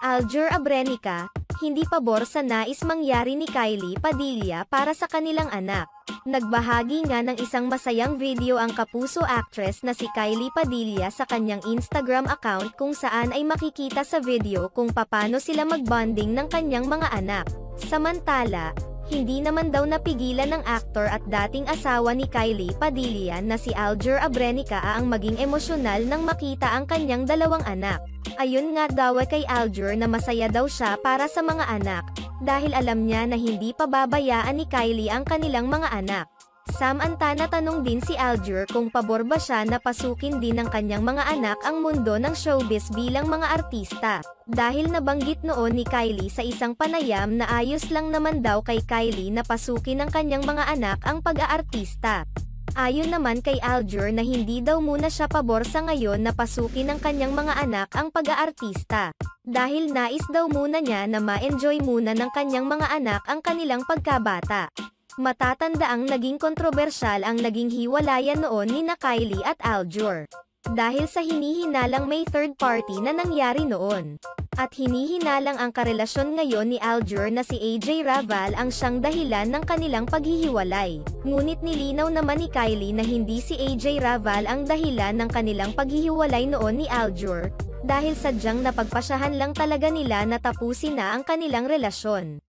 Aljur Abrenica, hindi pabor sa nais mangyari ni Kylie Padilla para sa kanilang anak. Nagbahagi nga ng isang masayang video ang kapuso actress na si Kylie Padilla sa kanyang Instagram account kung saan ay makikita sa video kung paano sila magbonding ng kanyang mga anak. Samantala, hindi naman daw napigilan ng aktor at dating asawa ni Kylie Padilla na si Aljur Abrenica ang maging emosyonal nang makita ang kanyang dalawang anak. Ayun nga daw ay kay Aljur na masaya daw siya para sa mga anak, dahil alam niya na hindi pa babayaan ni Kylie ang kanilang mga anak. Samantala tanong din si Aljur kung pabor ba siya na pasukin din ng kanyang mga anak ang mundo ng showbiz bilang mga artista. Dahil nabanggit noon ni Kylie sa isang panayam na ayos lang naman daw kay Kylie na pasukin ng kanyang mga anak ang pag-aartista. Ayon naman kay Aljur na hindi daw muna siya pabor sa ngayon na pasukin ng kanyang mga anak ang pag-aartista. Dahil nais daw muna niya na ma-enjoy muna ng kanyang mga anak ang kanilang pagkabata. Matatanda ang naging kontrobersyal ang naging hiwalayan noon ni na Kylie at Aljur. Dahil sa hinihinalang may third party na nangyari noon. At hinihinalang ang karelasyon ngayon ni Aljur na si AJ Raval ang siyang dahilan ng kanilang paghihiwalay. Ngunit nilinaw naman ni Kylie na hindi si AJ Raval ang dahilan ng kanilang paghihiwalay noon ni Aljur, dahil sadyang napagpasyahan lang talaga nila na tapusin na ang kanilang relasyon.